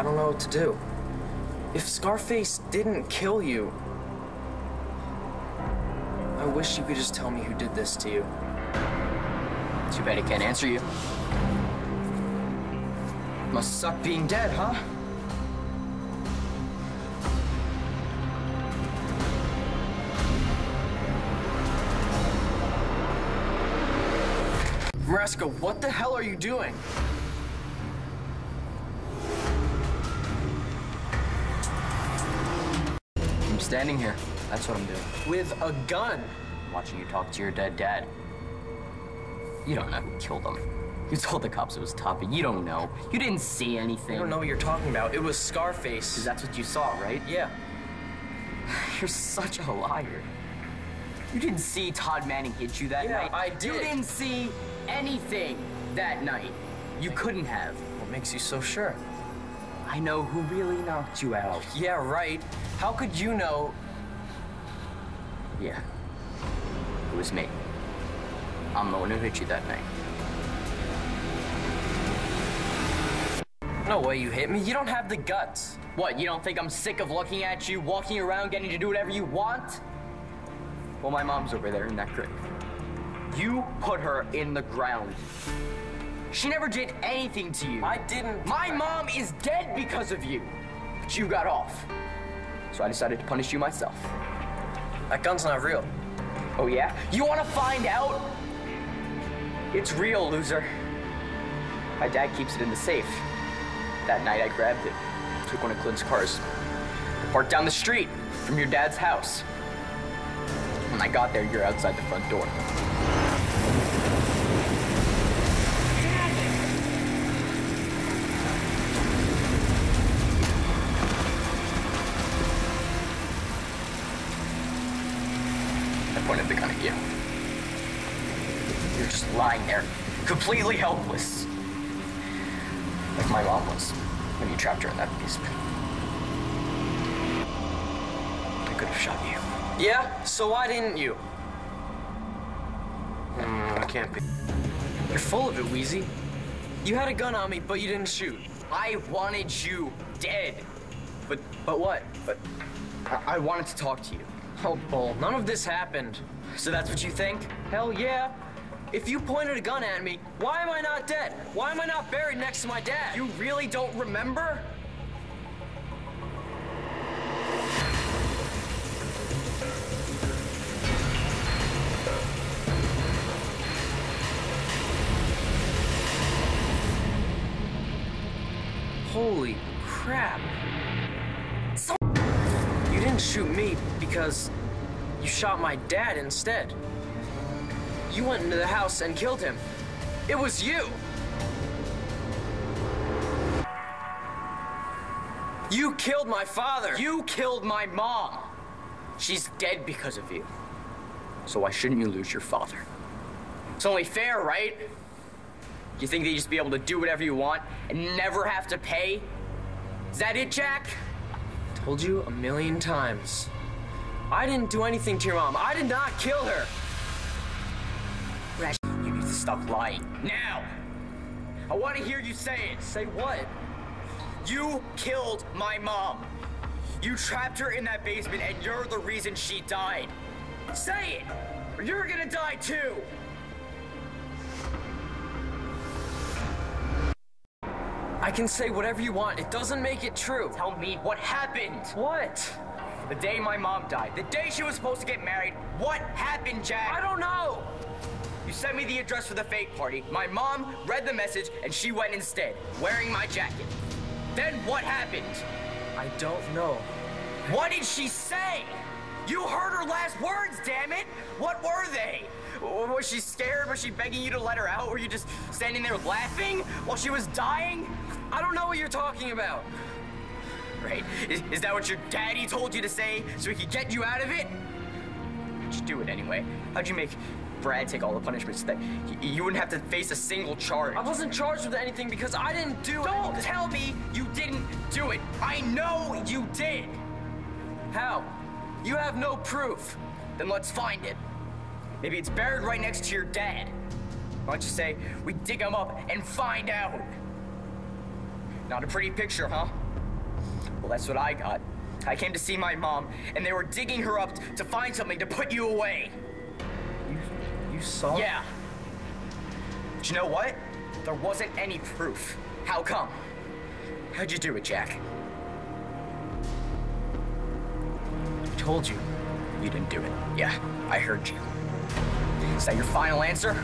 I don't know what to do. If Scarface didn't kill you, I wish you could just tell me who did this to you. Too bad I can't answer you. Must suck being dead, huh? Morasco, what the hell are you doing? Standing here. That's what I'm doing. With a gun. Watching you talk to your dead dad. You don't know who killed him. You told the cops it was Toppy. You don't know. You didn't see anything. I don't know what you're talking about. It was Scarface. That's what you saw, right? Yeah. You're such a liar. You didn't see Todd Manning hit you that Yeah, night. I did. You didn't see anything that night. You couldn't have. What makes you so sure? I know who really knocked you out. Oh, yeah, right. How could you know? Yeah. It was me. I'm the one who hit you that night. No way you hit me. You don't have the guts. What, you don't think I'm sick of looking at you, walking around, getting to do whatever you want? Well, my mom's over there in that grave. You put her in the ground. She never did anything to you. I didn't. My mom is dead because of you. But you got off. So I decided to punish you myself. That gun's not real. Oh, yeah? You want to find out? It's real, loser. My dad keeps it in the safe. That night I grabbed it, took one of Clint's cars, parked down the street from your dad's house. When I got there, you're outside the front door. I pointed the gun at you. You're just lying there, completely helpless. Like my mom was when you trapped her in that basement. I could have shot you. Yeah? So why didn't you? Mm, can't be. You're full of it, Wheezy. You had a gun on me, but you didn't shoot. I wanted you dead. But But what? but I, I wanted to talk to you. Oh, Bull, none of this happened. So that's what you think? Hell yeah. If you pointed a gun at me, why am I not dead? Why am I not buried next to my dad? You really don't remember? Holy crap. Didn't shoot me because you shot my dad instead. You went into the house and killed him. It was you. You killed my father. You killed my mom. She's dead because of you. So why shouldn't you lose your father? It's only fair, right? You think that you just be able to do whatever you want and never have to pay? Is that it, Jack? Told you a million times. I didn't do anything to your mom. I did not kill her. You need to stop lying. Now! I want to hear you say it. Say what? You killed my mom. You trapped her in that basement and you're the reason she died. Say it, or you're gonna die too. I can say whatever you want. It doesn't make it true. Tell me what happened. What? The day my mom died, the day she was supposed to get married, what happened, Jack? I don't know. You sent me the address for the fake party. My mom read the message and she went instead, wearing my jacket. Then what happened? I don't know. What did she say? You heard her last words, damn it! What were they? Was she scared? Was she begging you to let her out? Were you just standing there laughing while she was dying? I don't know what you're talking about. Right? Is, is that what your daddy told you to say so he could get you out of it? How'd you do it anyway? How'd you make Brad take all the punishments so that you wouldn't have to face a single charge? I wasn't charged with anything because I didn't do it. Don't anything. tell me you didn't do it. I know you did. How? You have no proof. Then let's find it. Maybe it's buried right next to your dad. Why don't you say we dig him up and find out? Not a pretty picture, huh? Well, that's what I got. I came to see my mom, and they were digging her up to find something to put you away. You, you saw? Yeah. But you know what? There wasn't any proof. How come? How'd you do it, Jack? Told you. You didn't do it. Yeah, I heard you. Is that your final answer?